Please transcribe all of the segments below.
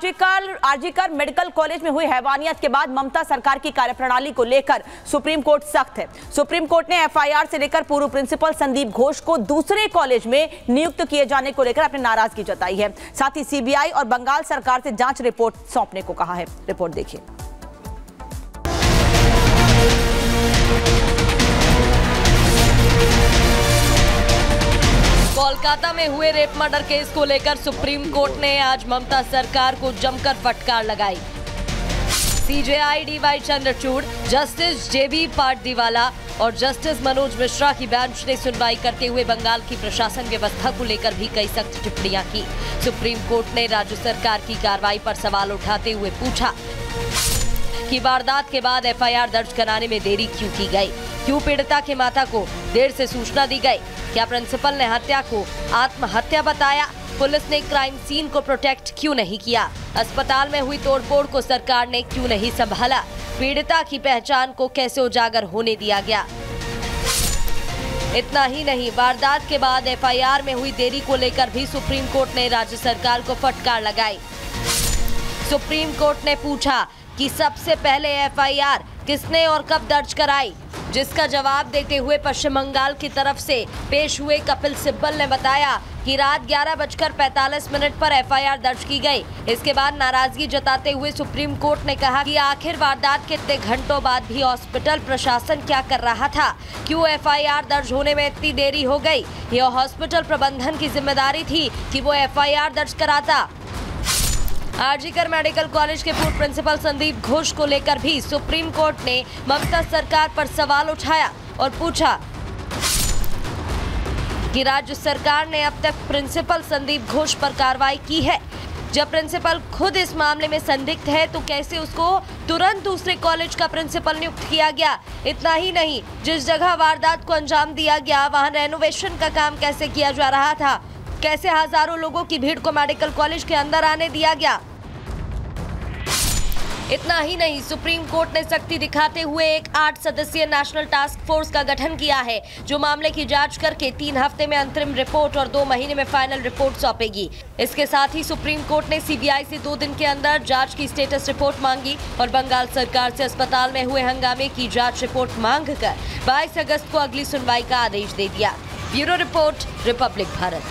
RG Kar RG Kar medical college में हुई हैवानियत के बाद ममता सरकार की कार्यप्रणाली को लेकर सुप्रीम कोर्ट सख्त है। सुप्रीम कोर्ट ने एफआईआर से लेकर पूर्व प्रिंसिपल संदीप घोष को दूसरे कॉलेज में नियुक्त किए जाने को लेकर अपनी नाराज़गी जताई है। साथ ही सीबीआई और बंगाल सरकार से जाँच रिपोर्ट सौंपने को कहा है। रिपोर्ट देखिए। कोलकाता में हुए रेप मर्डर केस को लेकर सुप्रीम कोर्ट ने आज ममता सरकार को जमकर फटकार लगाई। CJI DY Chandrachud justice JB Pardiwala और जस्टिस मनोज मिश्रा की बेंच ने सुनवाई करते हुए बंगाल की प्रशासन व्यवस्था को लेकर भी कई सख्त टिप्पणियाँ की। सुप्रीम कोर्ट ने राज्य सरकार की कार्रवाई पर सवाल उठाते हुए पूछा कि वारदात के बाद एफआईआर दर्ज कराने में देरी क्यों की गई? क्यों पीड़िता के माता को देर से सूचना दी गई? क्या प्रिंसिपल ने हत्या को आत्महत्या बताया? पुलिस ने क्राइम सीन को प्रोटेक्ट क्यों नहीं किया? अस्पताल में हुई तोड़फोड़ को सरकार ने क्यों नहीं संभाला? पीड़िता की पहचान को कैसे उजागर होने दिया गया? इतना ही नहीं, वारदात के बाद एफआईआर में हुई देरी को लेकर भी सुप्रीम कोर्ट ने राज्य सरकार को फटकार लगाई। सुप्रीम कोर्ट ने पूछा कि सबसे पहले एफआईआर किसने और कब दर्ज कराई? जिसका जवाब देते हुए पश्चिम बंगाल की तरफ़ से पेश हुए कपिल सिब्बल ने बताया कि रात ग्यारह बजकर पैतालीस मिनट पर एफआईआर दर्ज की गई। इसके बाद नाराज़गी जताते हुए सुप्रीम कोर्ट ने कहा कि आखिर वारदात के इतने घंटों बाद भी हॉस्पिटल प्रशासन क्या कर रहा था? क्यों एफआईआर दर्ज होने में इतनी देरी हो गई? यह हॉस्पिटल प्रबंधन की ज़िम्मेदारी थी कि वो एफआईआर दर्ज कराता। आरजीकर मेडिकल कॉलेज के पूर्व प्रिंसिपल संदीप घोष को लेकर भी सुप्रीम कोर्ट ने ममता सरकार पर सवाल उठाया और पूछा कि राज्य सरकार ने अब तक प्रिंसिपल संदीप घोष पर कार्रवाई की है। जब प्रिंसिपल खुद इस मामले में संदिग्ध है तो कैसे उसको तुरंत दूसरे कॉलेज का प्रिंसिपल नियुक्त किया गया? इतना ही नहीं, जिस जगह वारदात को अंजाम दिया गया, वहाँ रेनोवेशन का काम कैसे किया जा रहा था? कैसे हज़ारों लोगों की भीड़ को मेडिकल कॉलेज के अंदर आने दिया गया? इतना ही नहीं, सुप्रीम कोर्ट ने सख्ती दिखाते हुए एक आठ सदस्यीय नेशनल टास्क फोर्स का गठन किया है, जो मामले की जाँच करके तीन हफ़्ते में अंतरिम रिपोर्ट और दो महीने में फाइनल रिपोर्ट सौंपेगी। इसके साथ ही सुप्रीम कोर्ट ने सीबीआई से दो दिन के अंदर जाँच की स्टेटस रिपोर्ट मांगी और बंगाल सरकार से अस्पताल में हुए हंगामे की जाँच रिपोर्ट मांग कर बाईस अगस्त को अगली सुनवाई का आदेश दे दिया। Bureau report, Republic Bharat.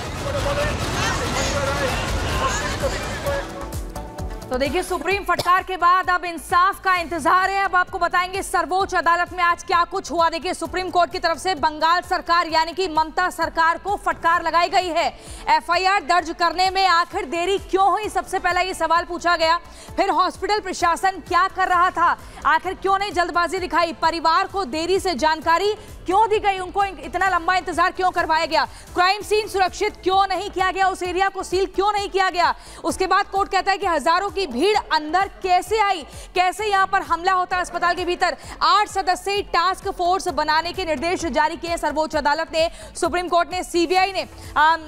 तो देखिए, सुप्रीम फटकार के बाद अब इंसाफ का इंतज़ार है। अब आपको बताएँगे, सर्वोच्च अदालत में आज क्या कुछ हुआ? देखिए, सुप्रीम कोर्ट की तरफ़ से बंगाल सरकार, यानी कि ममता सरकार को फटकार लगाई गई है। एफआईआर दर्ज करने में आखिर देरी क्यों हुई? सबसे पहला ये सवाल पूछा गया। फिर हॉस्पिटल प्रशासन क्या कर रहा था? आखिर क्यों नहीं जल्दबाजी दिखाई? परिवार को देरी से जानकारी क्यों दी गई? उनको इतना लंबा इंतज़ार क्यों करवाया गया? क्राइम सीन सुरक्षित क्यों नहीं किया गया? उस एरिया को सील क्यों नहीं किया गया? उसके बाद कोर्ट कहता है कि हज़ारों की भीड़ अंदर कैसे आई? कैसे यहाँ पर हमला होता है अस्पताल के भीतर? आठ सदस्यीय टास्क फोर्स बनाने के निर्देश जारी किए सर्वोच्च अदालत ने। सुप्रीम कोर्ट ने सीबीआई ने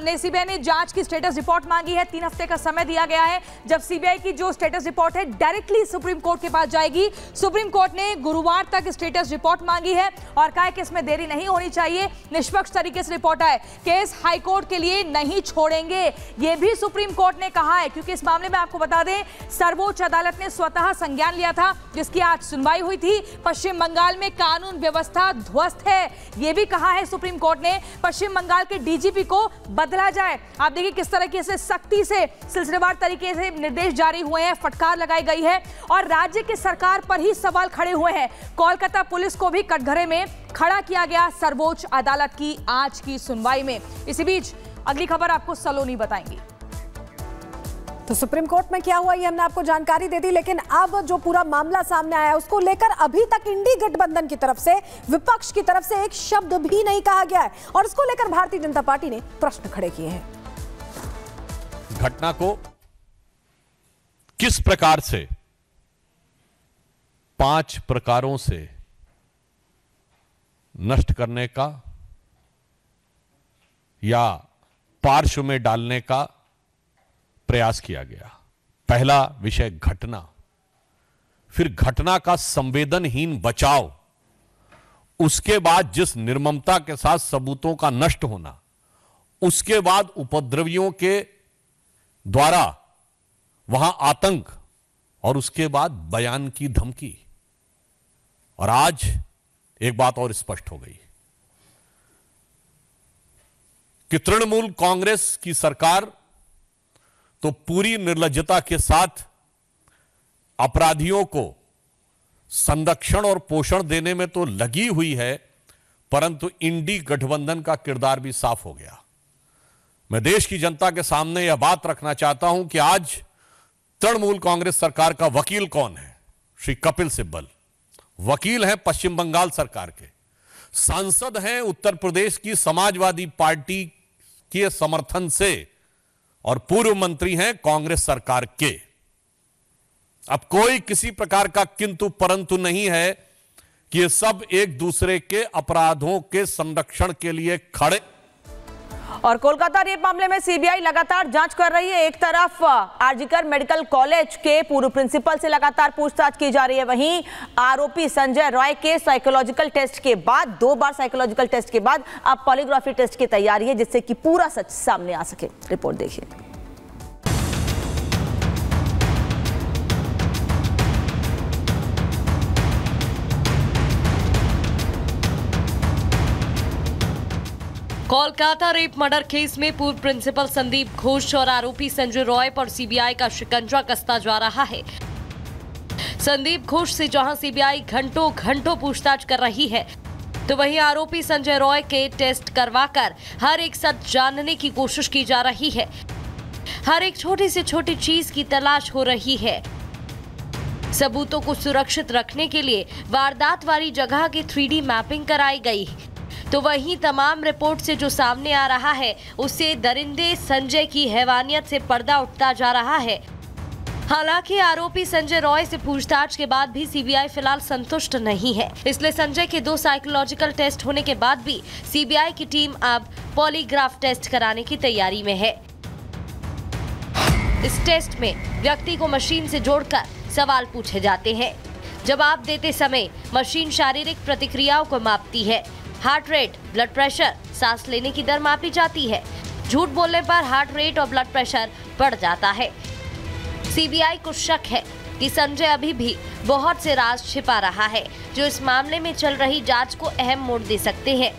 ने सीबीआई ने जाँच की स्टेटस रिपोर्ट मांगी है। तीन हफ़्ते का समय दिया गया है। जब सीबीआई की जो स्टेटस रिपोर्ट है डायरेक्टली सुप्रीम कोर्ट के पास जाएगी। सुप्रीम कोर्ट ने गुरुवार तक स्टेटस रिपोर्ट मांगी है और कहा कि इसमें देरी नहीं होनी चाहिए। निष्पक्ष तरीके से रिपोर्ट आए। केस हाईकोर्ट के लिए नहीं छोड़ेंगे। ये भी सुप्रीम कोर्ट ने कहा है, क्योंकि इस मामले में आपको बता दें सर्वोच्च अदालत ने स्वतः संज्ञान लिया था, जिसकी आज सुनवाई हुई थी। पश्चिम बंगाल में कानून व्यवस्था ध्वस्त है। यह भी कहा है सुप्रीम कोर्ट ने, पश्चिम बंगाल के डीजीपी को बदला जाए। आप देखिए किस तरीके से सख्ती से, सिलसिलेवार तरीके से निर्देश जारी हुए हैं, फटकार लगाई गई है, और राज्य की सरकार पर ही सवाल खड़े हुए हैं। कोलकाता पुलिस को भी कटघरे में खड़ा किया गया सर्वोच्च अदालत की आज की सुनवाई में। इसी बीच अगली खबर आपको सलोनी बताएँगी। तो सुप्रीम कोर्ट में क्या हुआ ये हमने आपको जानकारी दे दी, लेकिन अब जो पूरा मामला सामने आया, उसको लेकर अभी तक इंडी गठबंधन की तरफ़ से, विपक्ष की तरफ़ से एक शब्द भी नहीं कहा गया है। और इसको लेकर भारतीय जनता पार्टी ने प्रश्न खड़े किए हैं। घटना को किस प्रकार से, पाँच प्रकारों से नष्ट करने का, या पार्श्व में डालने का प्रयास किया गया। पहला विषय घटना। फिर घटना का संवेदनहीन बचाव। उसके बाद जिस निर्ममता के साथ सबूतों का नष्ट होना, उसके बाद उपद्रवियों के द्वारा वहाँ आतंक और उसके बाद बयान की धमकी। और आज एक बात और स्पष्ट हो गई। कि तृणमूल कांग्रेस की सरकार तो पूरी निर्लजता के साथ अपराधियों को संरक्षण और पोषण देने में तो लगी हुई है, परंतु इंडी गठबंधन का किरदार भी साफ़ हो गया। मैं देश की जनता के सामने यह बात रखना चाहता हूँ कि आज तृणमूल कांग्रेस सरकार का वकील कौन है? श्री कपिल सिब्बल। वकील हैं पश्चिम बंगाल सरकार के। सांसद हैं उत्तर प्रदेश की समाजवादी पार्टी के समर्थन से और पूर्व मंत्री हैं कांग्रेस सरकार के। अब कोई किसी प्रकार का किंतु परंतु नहीं है कि ये सब एक दूसरे के अपराधों के संरक्षण के लिए खड़े और कोलकाता रेप मामले में सीबीआई लगातार जाँच कर रही है। एक तरफ़ आरजीकर मेडिकल कॉलेज के पूर्व प्रिंसिपल से लगातार पूछताछ की जा रही है। वहीं आरोपी संजय रॉय के साइकोलॉजिकल टेस्ट के बाद, दो बार साइकोलॉजिकल टेस्ट के बाद अब पॉलीग्राफी टेस्ट की तैयारी है, जिससे कि पूरा सच सामने आ सके। रिपोर्ट देखिए। कोलकाता रेप मर्डर केस में पूर्व प्रिंसिपल संदीप घोष और आरोपी संजय रॉय पर सीबीआई का शिकंजा कसता जा रहा है। संदीप घोष से जहाँ सीबीआई घंटों घंटों पूछताछ कर रही है तो वहीं आरोपी संजय रॉय के टेस्ट करवाकर हर एक सच जानने की कोशिश की जा रही है। हर एक छोटी से छोटी चीज़ की तलाश हो रही है। सबूतों को सुरक्षित रखने के लिए वारदात वाली जगह की थ्री मैपिंग कराई गई तो वहीं तमाम रिपोर्ट से जो सामने आ रहा है उससे दरिंदे संजय की हैवानियत से पर्दा उठता जा रहा है। हालाँकि आरोपी संजय रॉय से पूछताछ के बाद भी सीबीआई फ़िलहाल संतुष्ट नहीं है। इसलिए संजय के दो साइकोलॉजिकल टेस्ट होने के बाद भी सीबीआई की टीम अब पॉलीग्राफ टेस्ट कराने की तैयारी में है। इस टेस्ट में व्यक्ति को मशीन से जोड़कर सवाल पूछे जाते हैं। जवाब देते समय मशीन शारीरिक प्रतिक्रियाओं को मापती है। हार्ट रेट, ब्लड प्रेशर, सांस लेने की दर मापी जाती है। झूठ बोलने पर हार्ट रेट और ब्लड प्रेशर बढ़ जाता है। सीबीआई को शक है कि संजय अभी भी बहुत से राज छिपा रहा है, जो इस मामले में चल रही जाँच को अहम मोड़ दे सकते हैं।